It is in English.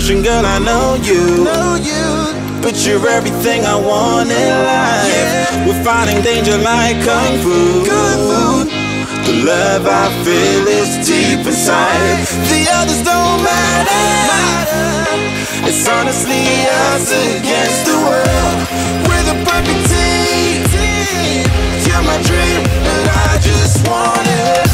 the girl, I know you. Know you. But you're everything I want in life. Yeah. We're fighting danger like kung fu. Kung fu. The love I feel is deep inside. The others don't matter. It's honestly us against the world. We're the perfect team. You're my dream, but I just want it.